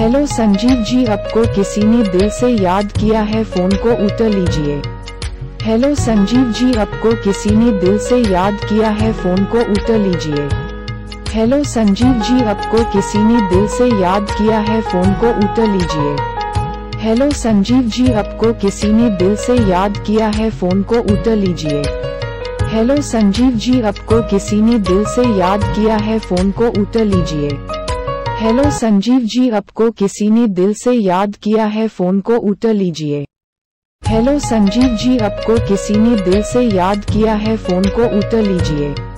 Hello Sanjeev ji, आपको किसी ने दिल से याद किया है, फ़ोन को उठा लीजिए। हेलो संजीव जी, आपको किसी ने दिल से याद किया है, फ़ोन को उठा लीजिए। हेलो संजीव जी, आपको किसी ने दिल से याद किया है, फ़ोन को उठा लीजिए। हेलो संजीव जी, आपको किसी ने दिल से याद किया है, फ़ोन को उठा लीजिए। हेलो संजीव जी, आपको किसी ने दिल से याद किया है, फ़ोन को उठा लीजिए। हेलो संजीव जी, आपको किसी ने दिल से याद किया है? फ़ोन को उठा लीजिए। हेलो संजीव जी, आपको किसी ने दिल से याद किया है? फ़ोन को उठा लीजिए।